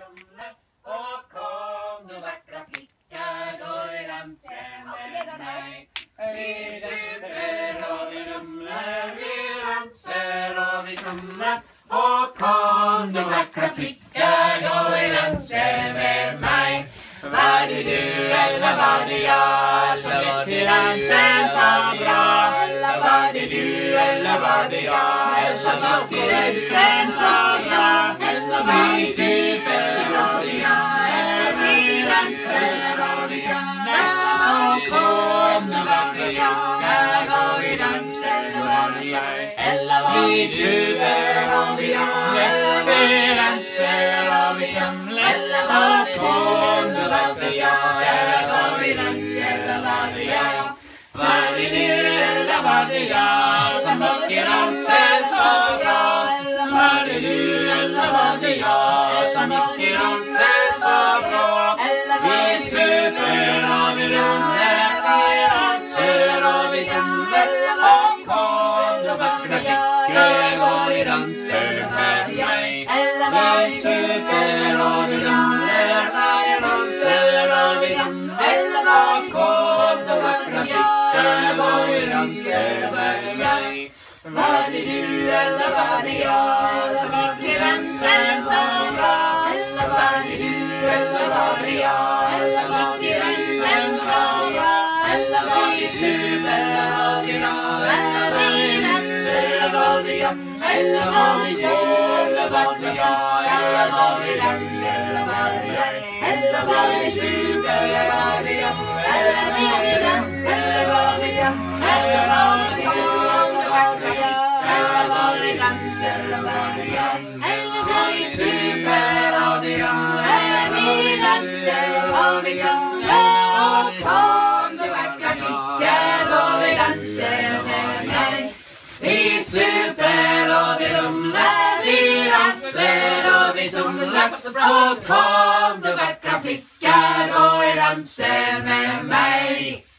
sommer. Og kom, du vakre flicka, går i danse med meg. Du. Hva du du, eller hva du gjør. Eller hva du du, eller hva du gjør, du, eller var vi suger og vi eller vi renser og vi kjemler. Eller hva det eller var det jeg, eller vi renser, eller var det jeg? Var det du, eller hva det gjør, som dere danset så bra? Hva det gjør, eller hva det gjør, som dere danset Vad är du? Bhagavaya, Bhavidam, lagt, og kom du vekk av flikker og danse med meg.